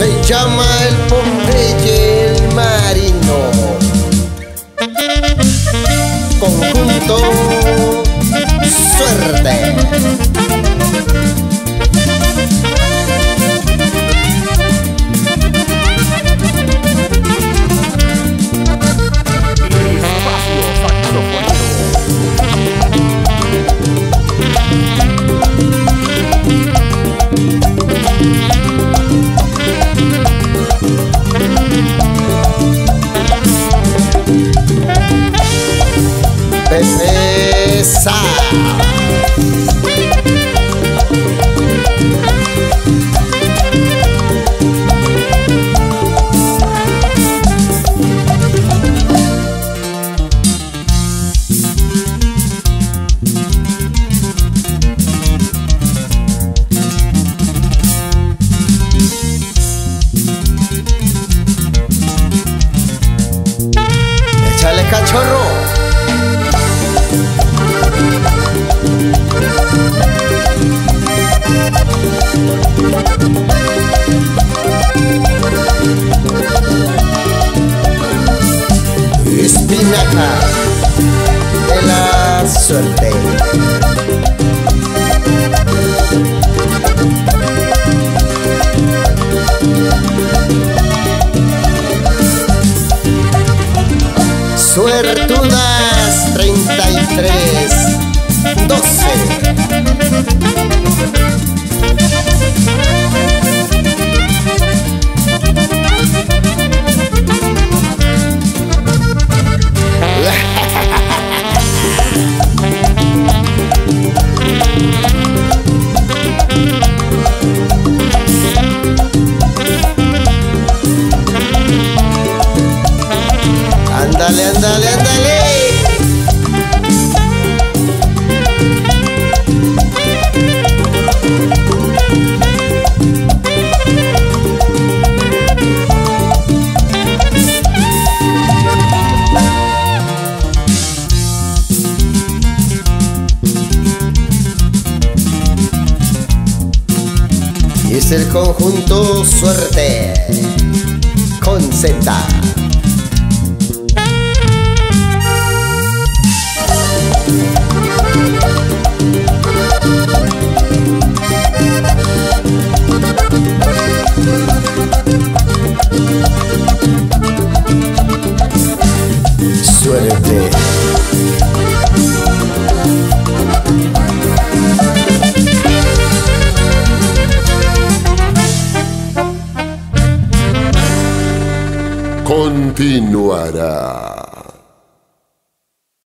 se llama el Popeye el Marino. Conjunto Suerte. Pepe Espinaca de la suerte. Suertudas 33 12 es el conjunto suerte con Z. continuará.